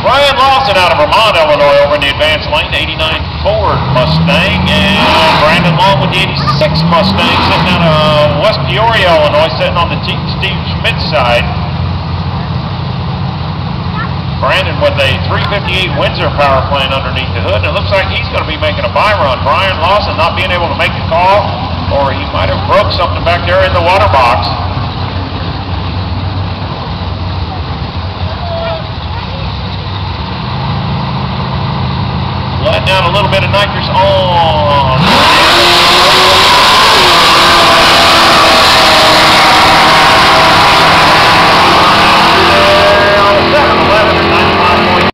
Ryan Lawson out of Vermont, Illinois, over in the advanced lane, 89 Ford Mustang, and Brandon Long with the 86 Mustang, sitting out of West Peoria, Illinois, sitting on the Team Steve Schmidt side. Brandon with a 358 Windsor power plant underneath the hood, and it looks like he's going to be making a bye run. Brian Lawson not being able to make the call, or he might have broke something back there in the water box. Out a little bit of nitrous on